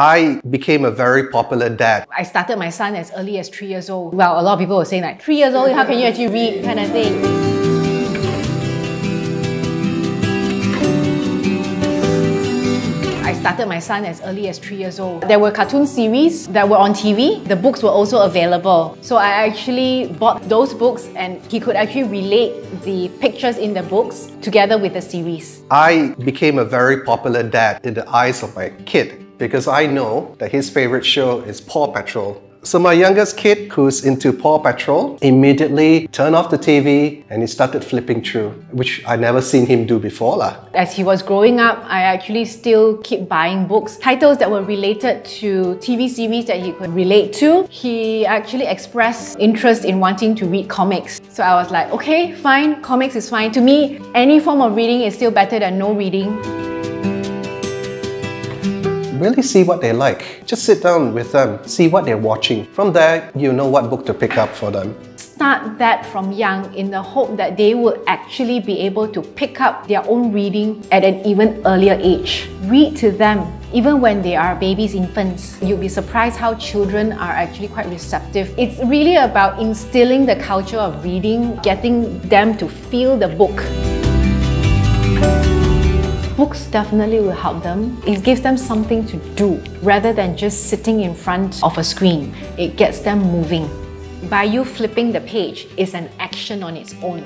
I became a very popular dad. I started my son as early as three years old. Well, a lot of people were saying like, three years old, how can you actually read kind of thing. I started my son as early as three years old. There were cartoon series that were on TV. The books were also available. So I actually bought those books and he could actually relate the pictures in the books together with the series. I became a very popular dad in the eyes of my kid because I know that his favorite show is Paw Patrol. So my youngest kid, who's into Paw Patrol, immediately turned off the TV and he started flipping through, which I never seen him do before. Lah. As he was growing up, I actually still keep buying books, titles that were related to TV series that he could relate to. He actually expressed interest in wanting to read comics. So I was like, okay, fine, comics is fine. To me, any form of reading is still better than no reading really see what they like. Just sit down with them, see what they're watching. From there, you know what book to pick up for them. Start that from young in the hope that they will actually be able to pick up their own reading at an even earlier age. Read to them even when they are babies, infants. You'll be surprised how children are actually quite receptive. It's really about instilling the culture of reading, getting them to feel the book books definitely will help them. It gives them something to do rather than just sitting in front of a screen. It gets them moving. By you flipping the page is an action on its own.